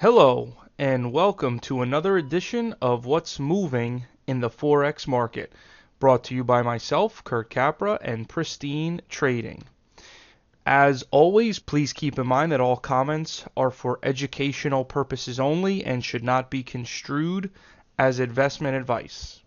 Hello, and welcome to another edition of What's Moving in the Forex Market, brought to you by myself, Kurt Capra, and Pristine Trading. As always, please keep in mind that all comments are for educational purposes only and should not be construed as investment advice.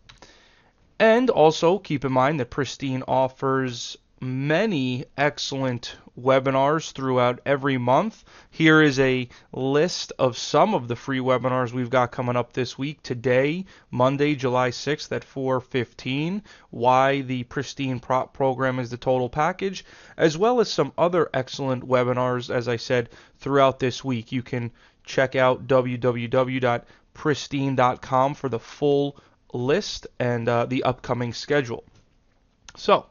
And also keep in mind that Pristine offers many excellent webinars throughout every month. Here is a list of some of the free webinars we've got coming up this week. Today, Monday, July 6th at 4:15, why the Pristine Prop program is the total package, as well as some other excellent webinars as I said throughout this week. You can check out www.pristine.com for the full list and uh, the upcoming schedule. So,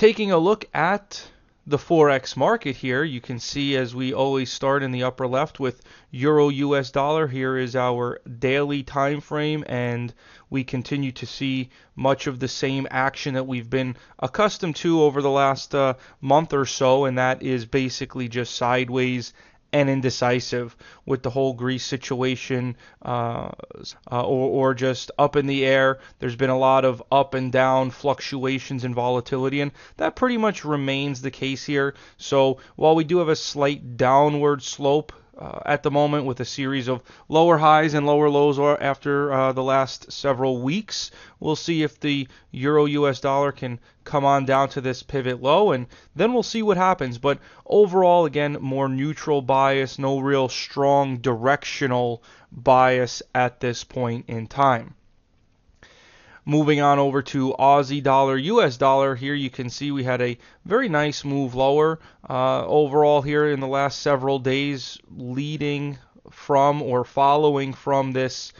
taking a look at the forex market here, you can see as we always start in the upper left with euro US dollar, here is our daily time frame and we continue to see much of the same action that we've been accustomed to over the last uh, month or so and that is basically just sideways and indecisive with the whole Greece situation uh, uh, or, or just up in the air. There's been a lot of up and down fluctuations and volatility, and that pretty much remains the case here. So while we do have a slight downward slope uh, at the moment with a series of lower highs and lower lows after uh, the last several weeks. We'll see if the euro US dollar can come on down to this pivot low and then we'll see what happens. But overall, again, more neutral bias, no real strong directional bias at this point in time. Moving on over to Aussie dollar, US dollar, here you can see we had a very nice move lower uh, overall here in the last several days, leading from or following from this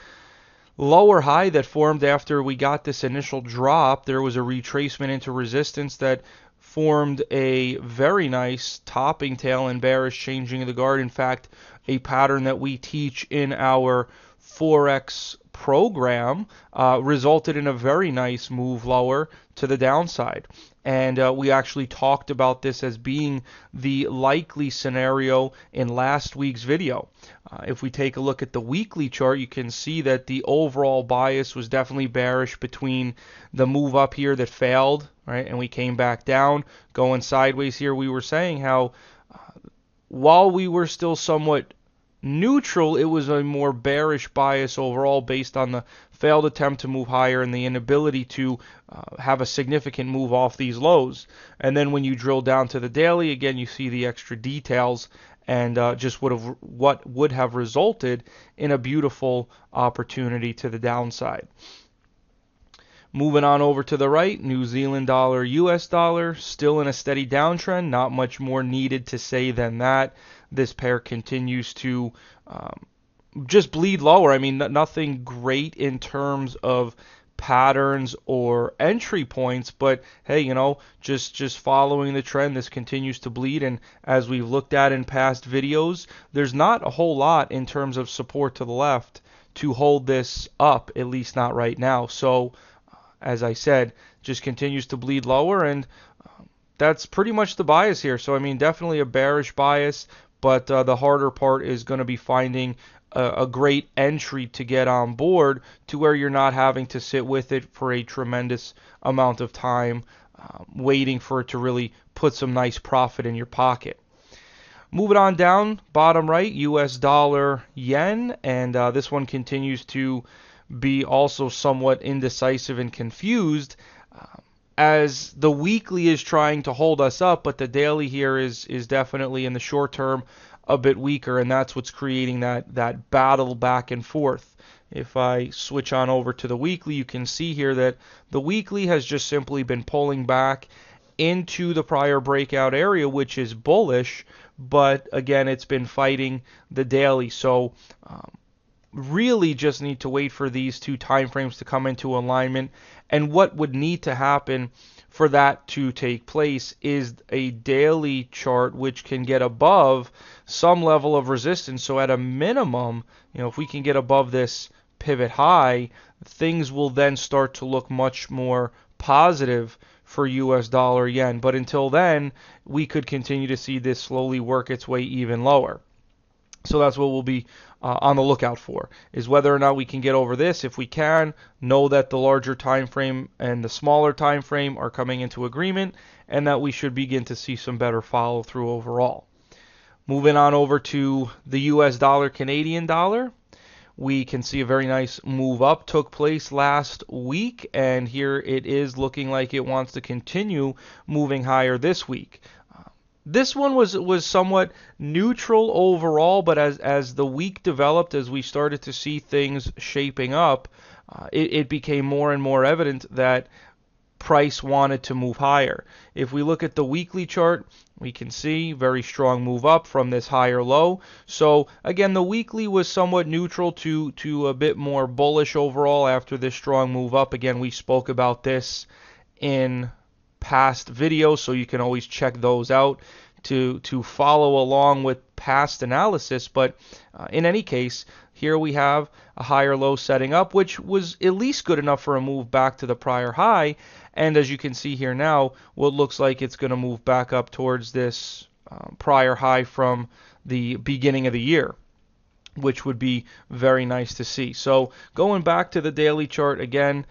lower high that formed after we got this initial drop. There was a retracement into resistance that formed a very nice topping tail and bearish changing of the guard. In fact, a pattern that we teach in our Forex program uh, resulted in a very nice move lower to the downside. And uh, we actually talked about this as being the likely scenario in last week's video. Uh, if we take a look at the weekly chart, you can see that the overall bias was definitely bearish between the move up here that failed, right, and we came back down, going sideways here. We were saying how uh, while we were still somewhat neutral, it was a more bearish bias overall based on the failed attempt to move higher and the inability to uh, have a significant move off these lows. And then when you drill down to the daily, again, you see the extra details and uh, just would have what would have resulted in a beautiful opportunity to the downside. Moving on over to the right, New Zealand dollar, US dollar, still in a steady downtrend. Not much more needed to say than that this pair continues to um, just bleed lower. I mean, nothing great in terms of patterns or entry points, but hey, you know, just just following the trend, this continues to bleed. And as we've looked at in past videos, there's not a whole lot in terms of support to the left to hold this up, at least not right now. So, as I said, just continues to bleed lower, and um, that's pretty much the bias here. So, I mean, definitely a bearish bias, but uh, the harder part is going to be finding a, a, great entry to get on board to where you're not having to sit with it for a tremendous amount of time, um, waiting for it to really put some nice profit in your pocket. Moving on down, bottom right, US dollar yen, and uh, this one continues to be also somewhat indecisive and confused. As the weekly is trying to hold us up, but the daily here is is definitely in the short term a bit weaker, and that's what's creating that that battle back and forth. If I switch on over to the weekly, you can see here that the weekly has just simply been pulling back into the prior breakout area, which is bullish, but again, it's been fighting the daily. So um, really just need to wait for these two time frames to come into alignment. And what would need to happen for that to take place is a daily chart which can get above some level of resistance. So at a minimum you know if we can get above this pivot high things will then start to look much more positive for US dollar yen. But until then we could continue to see this slowly work its way even lower. So that's what we'll be uh, on the lookout for is whether or not we can get over this. If we can, know that the larger time frame and the smaller time frame are coming into agreement and that we should begin to see some better follow through overall. Moving on over to the US dollar Canadian dollar, we can see a very nice move up took place last week and here it is looking like it wants to continue moving higher this week. This one was was somewhat neutral overall, but as as the week developed, as we started to see things shaping up, uh, it, it became more and more evident that price wanted to move higher. If we look at the weekly chart, we can see very strong move up from this higher low. So again, the weekly was somewhat neutral to to a bit more bullish overall after this strong move up. Again, we spoke about this in past videos, so you can always check those out to to follow along with past analysis. But uh, in any case, here we have a higher low setting up, which was at least good enough for a move back to the prior high. And as you can see here now, what looks like it's going to move back up towards this uh, prior high from the beginning of the year which would be very nice to see. So going back to the daily chart again,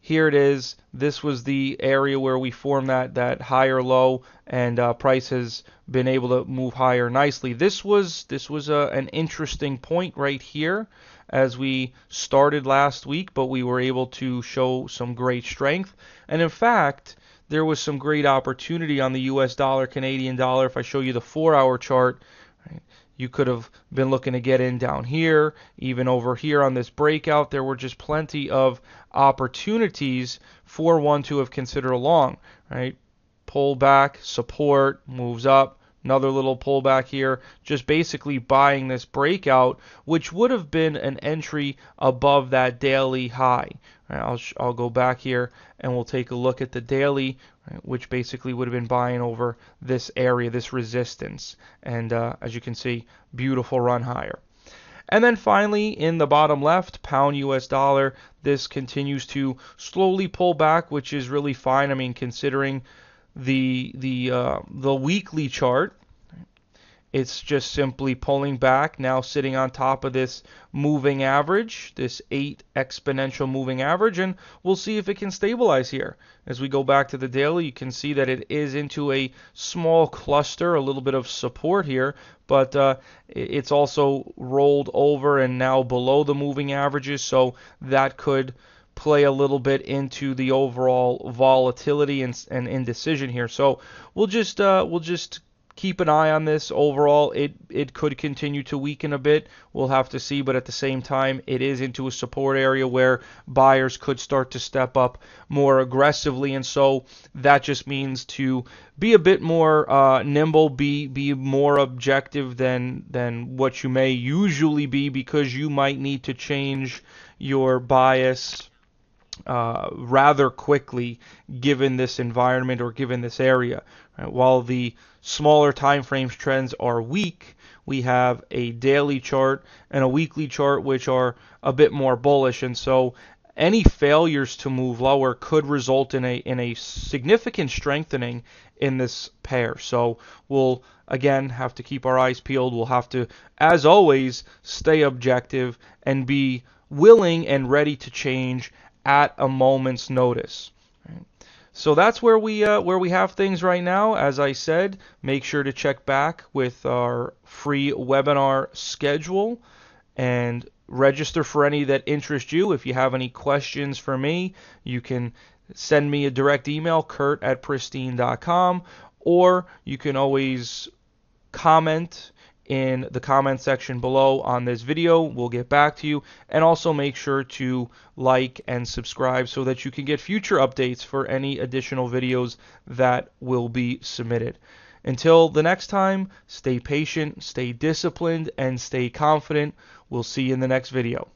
here it is. This was the area where we formed that, that higher low, and uh, price has been able to move higher nicely. This was this was a, an interesting point right here as we started last week, but we were able to show some great strength. And in fact, there was some great opportunity on the U.S. dollar, Canadian dollar. If I show you the four-hour chart, you could have been looking to get in down here, even over here on this breakout. There were just plenty of opportunities for one to have considered along, right? Pull back, support, moves up, another little pullback here, just basically buying this breakout, which would have been an entry above that daily high. Right, I'll, I'll go back here and we'll take a look at the daily which basically would have been buying over this area, this resistance. And uh, as you can see, beautiful run higher. And then finally, in the bottom left, pound US dollar, this continues to slowly pull back, which is really fine. I mean, considering the the uh, the weekly chart, it's just simply pulling back, now sitting on top of this moving average, this 8 exponential moving average, and we'll see if it can stabilize here. As we go back to the daily, you can see that it is into a small cluster, a little bit of support here, but uh, it's also rolled over and now below the moving averages, so that could play a little bit into the overall volatility and, and indecision here. So we'll just uh, we'll just keep an eye on this. Overall, it it could continue to weaken a bit. We'll have to see, but at the same time, it is into a support area where buyers could start to step up more aggressively, and so that just means to be a bit more uh, nimble, be be more objective than than what you may usually be, because you might need to change your bias. Uh, rather quickly given this environment or given this area. Right? While the smaller time frames trends are weak, we have a daily chart and a weekly chart which are a bit more bullish and so any failures to move lower could result in a in a significant strengthening in this pair. So we'll again have to keep our eyes peeled. We'll have to as always stay objective and be willing and ready to change at a moment's notice. So that's where we uh, where we have things right now. As I said, make sure to check back with our free webinar schedule and register for any that interest you. If you have any questions for me, you can send me a direct email, kurt at pristine.com, or you can always comment in the comment section below on this video. We'll get back to you. And also make sure to like and subscribe so that you can get future updates for any additional videos that will be submitted. Until the next time, stay patient, stay disciplined, and stay confident. We'll see you in the next video.